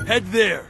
Head there.